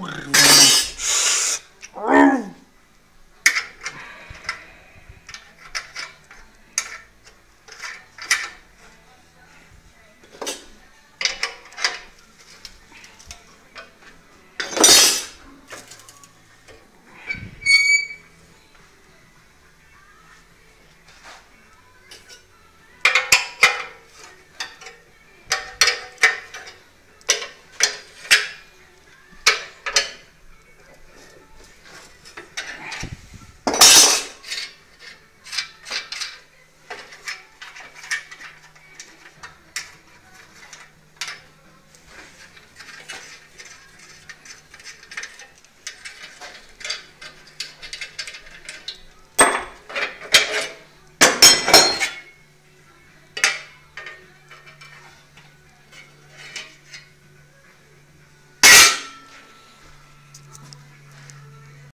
kurwa.